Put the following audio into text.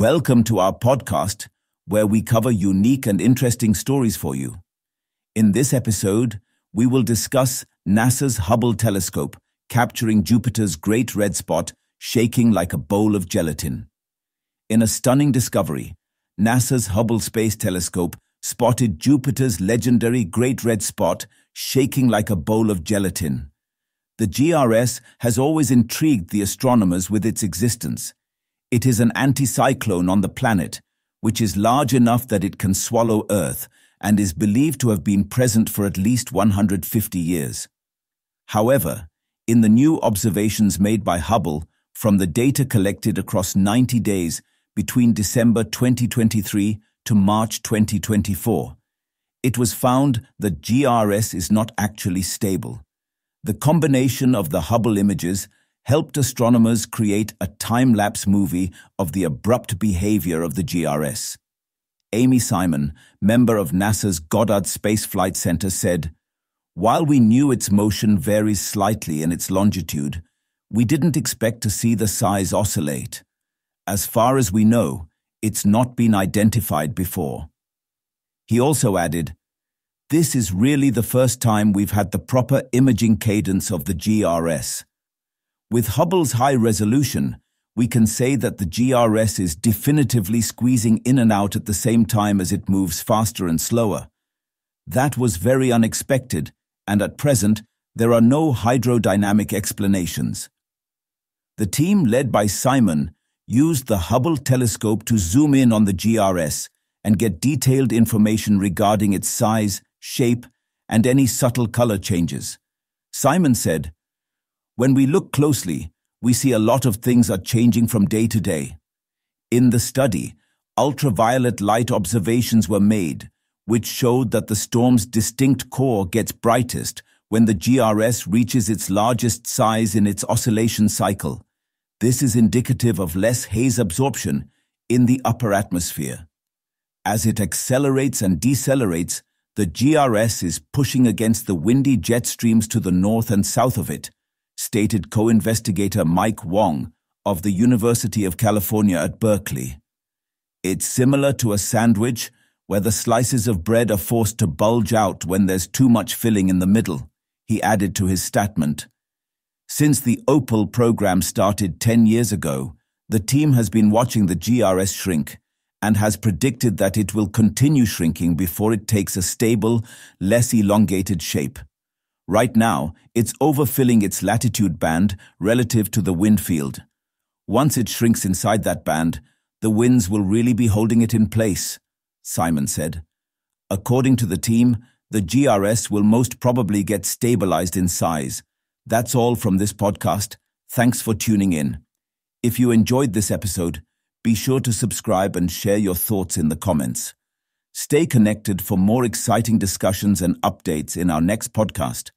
Welcome to our podcast, where we cover unique and interesting stories for you. In this episode, we will discuss NASA's Hubble telescope capturing Jupiter's Great Red Spot shaking like a bowl of gelatin. In a stunning discovery, NASA's Hubble Space Telescope spotted Jupiter's legendary Great Red Spot shaking like a bowl of gelatin. The GRS has always intrigued the astronomers with its existence it is an anticyclone on the planet, which is large enough that it can swallow Earth and is believed to have been present for at least 150 years. However, in the new observations made by Hubble from the data collected across 90 days between December 2023 to March 2024, it was found that GRS is not actually stable. The combination of the Hubble images helped astronomers create a time-lapse movie of the abrupt behavior of the GRS. Amy Simon, member of NASA's Goddard Space Flight Center, said, While we knew its motion varies slightly in its longitude, we didn't expect to see the size oscillate. As far as we know, it's not been identified before. He also added, This is really the first time we've had the proper imaging cadence of the GRS. With Hubble's high resolution, we can say that the GRS is definitively squeezing in and out at the same time as it moves faster and slower. That was very unexpected, and at present, there are no hydrodynamic explanations. The team led by Simon used the Hubble telescope to zoom in on the GRS and get detailed information regarding its size, shape, and any subtle color changes. Simon said, when we look closely, we see a lot of things are changing from day to day. In the study, ultraviolet light observations were made, which showed that the storm's distinct core gets brightest when the GRS reaches its largest size in its oscillation cycle. This is indicative of less haze absorption in the upper atmosphere. As it accelerates and decelerates, the GRS is pushing against the windy jet streams to the north and south of it, stated co-investigator Mike Wong of the University of California at Berkeley. It's similar to a sandwich where the slices of bread are forced to bulge out when there's too much filling in the middle, he added to his statement. Since the OPAL program started 10 years ago, the team has been watching the GRS shrink and has predicted that it will continue shrinking before it takes a stable, less elongated shape. Right now, it's overfilling its latitude band relative to the wind field. Once it shrinks inside that band, the winds will really be holding it in place, Simon said. According to the team, the GRS will most probably get stabilized in size. That's all from this podcast. Thanks for tuning in. If you enjoyed this episode, be sure to subscribe and share your thoughts in the comments. Stay connected for more exciting discussions and updates in our next podcast.